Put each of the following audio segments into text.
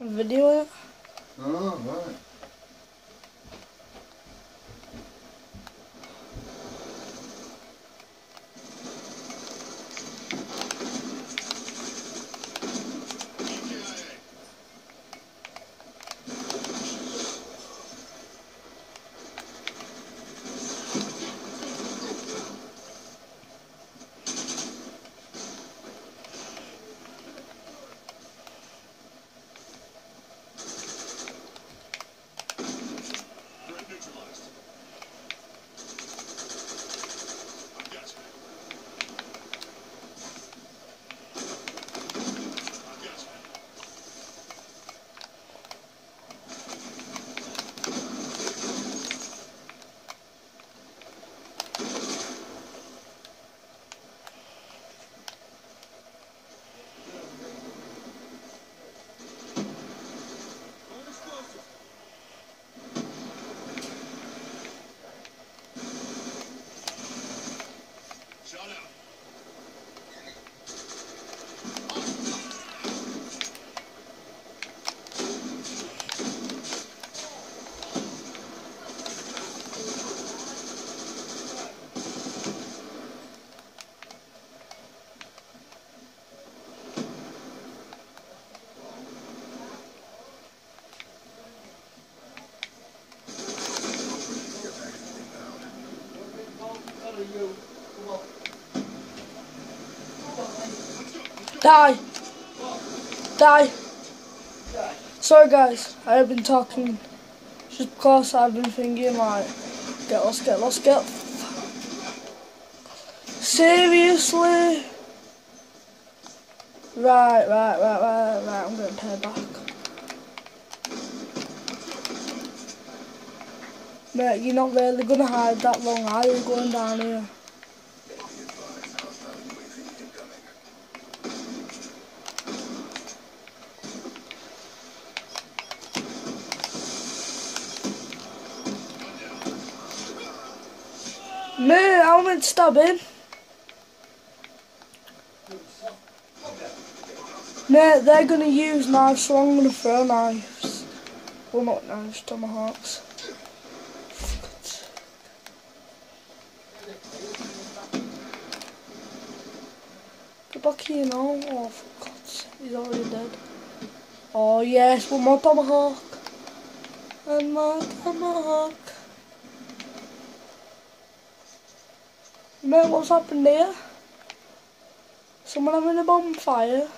I'm it. Oh, right. Die! Die! Sorry guys, I have been talking just because I've been thinking like, get lost, get lost, get... Seriously? Right, right, right, right, right, I'm going to pay back. Mate, you're not really going to hide that long, are you, going down here? Mate, I went stabbing. Mate, they're gonna use knives, so I'm gonna throw knives. Well, not knives, tomahawks. Get back here now. Oh, for God's sake, he's already dead. Oh, yes, one more tomahawk. And more tomahawk. Mate, what's happened here? Someone having a bonfire?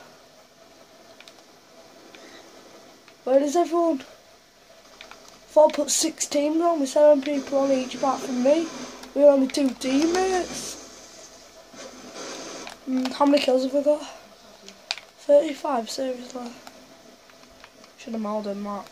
Where is everyone? Thought I put six teams on with seven people on each apart from me. We were only two teammates. Mm, how many kills have we got? 35, seriously. Should have mauled him that.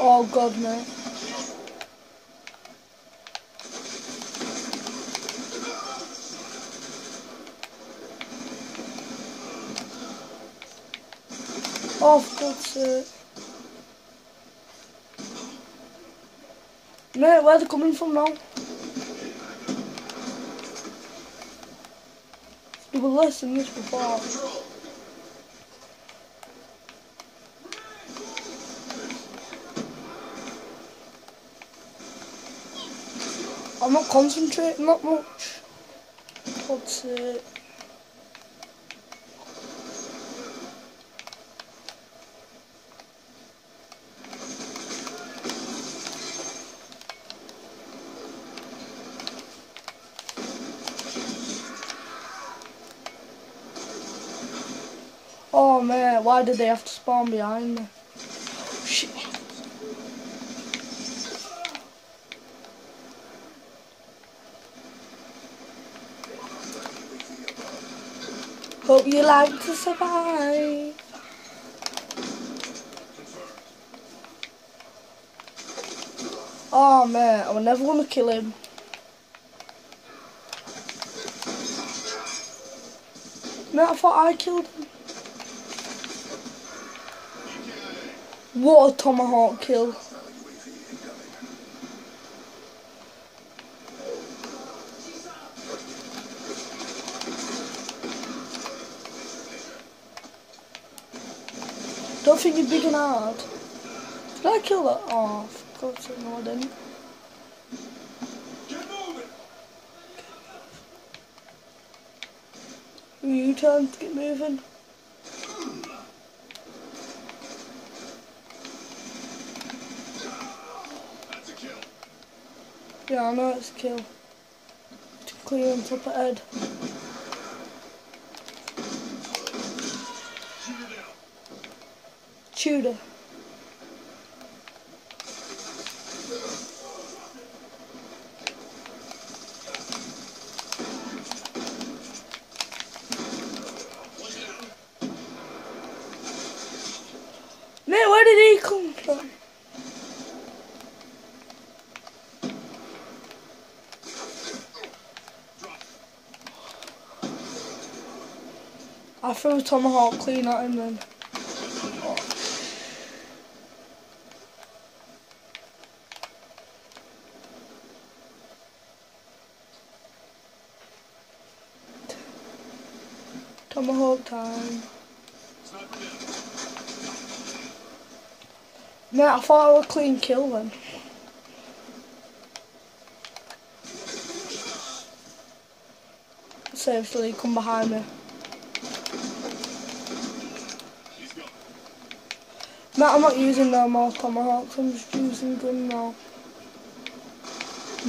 Oh god, mate. Oh, for God's sake. Mate, where are they coming from now? We were less than this before. I'm not concentrating that much. God's sake. Uh, oh man, why did they have to spawn behind me? Shit. Hope you like to survive. Oh man, I will never want to kill him. Mate, I thought I killed him. What a tomahawk kill. Don't think you're big and hard. Did I kill that? Oh, for God's sake, no I didn't. You trying to get moving? Yeah, I know it's a kill. To clear on top of head. Tudor. Mate, where did he come from? I threw a tomahawk clean at him then. Tomahawk time. Sniper down. Mate, I thought I would clean kill then. Seriously, come behind me. Mate, I'm not using no more tomahawks, I'm just using gun now.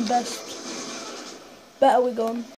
Best. Better with gun.